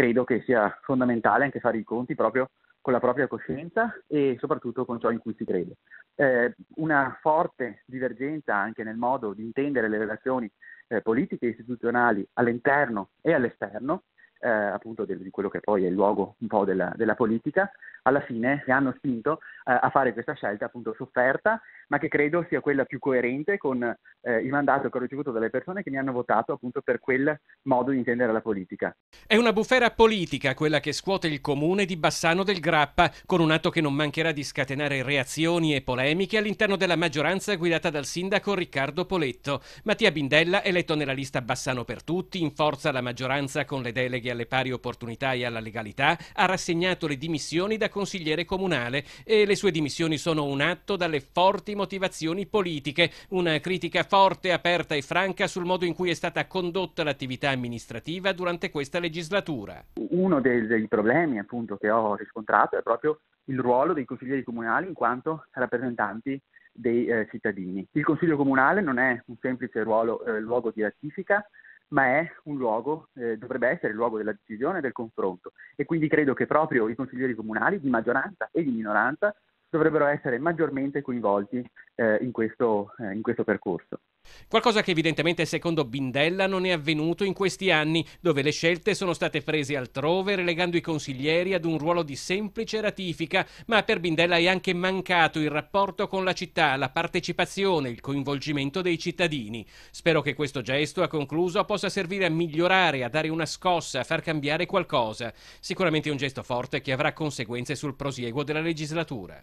credo che sia fondamentale anche fare i conti proprio con la propria coscienza e soprattutto con ciò in cui si crede. Eh, una forte divergenza anche nel modo di intendere le relazioni eh, politiche e istituzionali all'interno e all'esterno eh, appunto del, di quello che poi è il luogo un po' della, della politica, alla fine mi hanno spinto eh, a fare questa scelta appunto sofferta, ma che credo sia quella più coerente con eh, il mandato che ho ricevuto dalle persone che mi hanno votato appunto per quel modo di intendere la politica. È una bufera politica quella che scuote il comune di Bassano del Grappa, con un atto che non mancherà di scatenare reazioni e polemiche all'interno della maggioranza guidata dal sindaco Riccardo Poletto. Mattia Bindella, eletto nella lista Bassano per tutti, in forza alla maggioranza con le deleghe alle pari opportunità e alla legalità, ha rassegnato le dimissioni da consigliere comunale e le sue dimissioni sono un atto dalle forti motivazioni politiche, una critica forte, aperta e franca sul modo in cui è stata condotta l'attività amministrativa durante questa legislatura. Uno dei, dei problemi appunto che ho riscontrato è proprio il ruolo dei consiglieri comunali in quanto rappresentanti dei eh, cittadini. Il Consiglio Comunale non è un semplice ruolo, eh, luogo di ratifica, ma è un luogo, eh, dovrebbe essere il luogo della decisione e del confronto. E quindi credo che proprio i consiglieri comunali di maggioranza e di minoranza dovrebbero essere maggiormente coinvolti eh, in, questo, eh, in questo percorso. Qualcosa che evidentemente secondo Bindella non è avvenuto in questi anni, dove le scelte sono state prese altrove, relegando i consiglieri ad un ruolo di semplice ratifica, ma per Bindella è anche mancato il rapporto con la città, la partecipazione, il coinvolgimento dei cittadini. Spero che questo gesto, a concluso, possa servire a migliorare, a dare una scossa, a far cambiare qualcosa. Sicuramente un gesto forte che avrà conseguenze sul prosieguo della legislatura.